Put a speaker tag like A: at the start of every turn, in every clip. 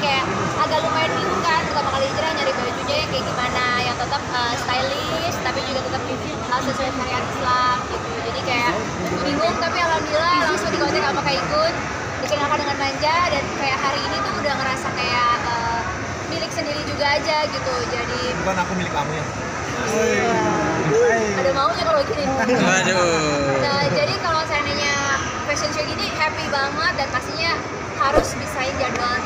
A: kayak agak lumayan bingung kan pertama kali hijrah nyari bajunya yang kayak gimana yang tetap uh, stylish tapi juga tetap uh, sesuai syariat Islam gitu jadi kayak bingung tapi alhamdulillah langsung dikontak sama Kak Ikut dikenalkan dengan manja dan kayak hari ini tuh udah ngerasa kayak uh, milik sendiri juga aja gitu jadi
B: bukan aku milik kamu ya
A: ada maunya kalau gini
C: Waduh.
A: Nah, jadi kalau seandainya fashion show gini happy banget dan pastinya harus bisain jadwalnya.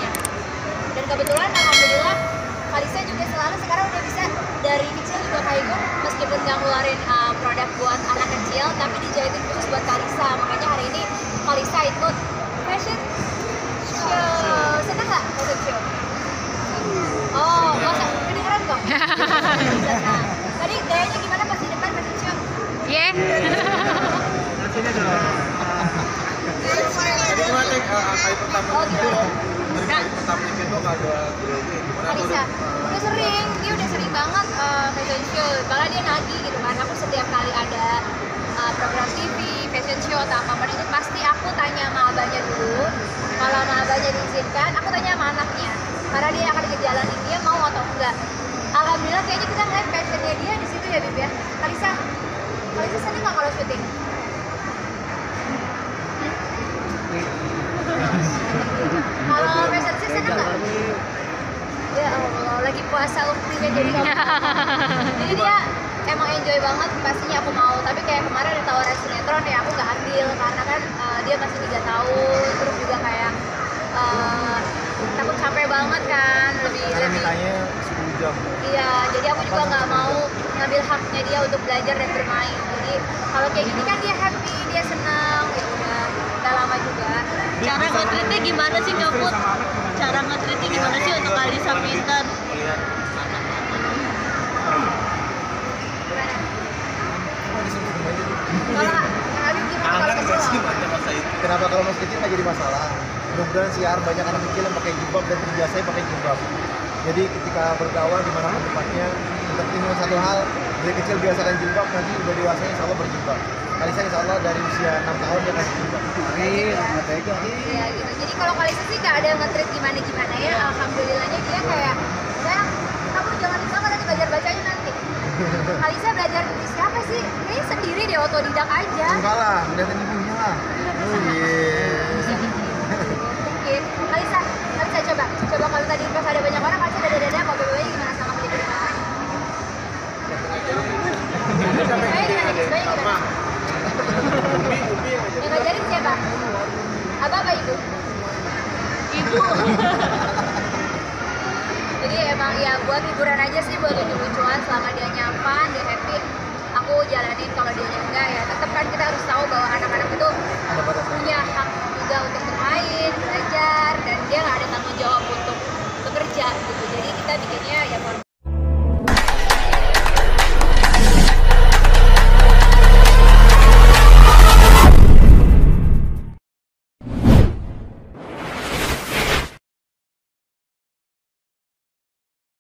A: Kebetulan alhamdulillah Kalisa juga selalu sekarang udah bisa dari kecil juga kayak gue meskipun nggak ngeluarin uh, produk buat anak kecil tapi dijahitin khusus buat Kalisa makanya hari ini Kalisa ikut fashion show seneng nggak fashion show? Oh, masa kedengeran kok? Tadi gayanya gimana pas di depan fashion show?
D: Ye.
B: jadi gimana Tek? Eh, kali pertama
A: Oh, gimana?
B: Itu ada gimana tuh
A: Kalisa, udah sering, dia udah sering banget uh, fashion show. Bahkan dia nagih gitu kan, aku setiap kali ada uh, program TV, fashion show atau apa pun itu Pasti aku tanya sama abahnya dulu. Kalau sama abahnya diizinkan, aku tanya sama anaknya. Karena dia akan ngejalanin, dia mau atau enggak. Alhamdulillah kayaknya kita ngeliat passionnya dia di situ ya Bib ya. Kalisa, Kalisa seneng nggak kalau syuting? Kalau fashion show seneng nggak? Ya Allah, lagi puasa uktinya jadi Jadi dia emang enjoy banget, pastinya aku mau Tapi kayak kemarin ada tawaran sinetron ya aku nggak ambil Karena kan eh, dia masih 3 tahun, terus juga kayak eh, takut capek banget kan Lebih,
B: karena
A: lebih
B: mintanya 10 jam
A: Iya, jadi aku juga nggak mau ngambil haknya dia untuk belajar dan bermain. Jadi kalau kayak gini kan dia happy, dia senang, ya udah, lama juga.
E: Cara nge-treatnya gimana sih nyoput? Cara nge-treatnya gimana sih untuk Alisa Pinter?
B: melihat
A: Gimana?
B: Masa itu
F: Kenapa kalau masih kecil nggak jadi masalah? Mudah-mudahan siar banyak anak kecil yang pakai jilbab dan terbiasa pakai jilbab. Jadi ketika berdakwah di mana tempatnya, tetap ingat satu hal, dari kecil biasakan jilbab, nanti udah dewasa insya Allah berjilbab. Kalisa insya Allah dari usia 6 tahun dia kasih jilbab. Amin.
A: Iya gitu. Jadi kalau Kalisa sih nggak ada yang nge-treat gimana gimana ya. Alhamdulillahnya dia kayak, sayang kamu jangan lupa kalau nanti belajar bacanya Kalisa belajar dari siapa sih? Kayaknya sendiri deh otodidak aja.
F: Enggak lah, lihatin ibunya lah. Oh iya.
A: Mungkin. Kalisa, Kalisa coba. Coba kalau tadi pas ada banyak orang, Kalisa dada-dada, apa bebe gimana sama beli di depan? Saya gimana? Saya gimana?
B: Yang aja
A: Yang ngajarin siapa? Apa apa itu? Ibu. Jadi emang ya buat hiburan aja sih, buat lucu-lucuan selama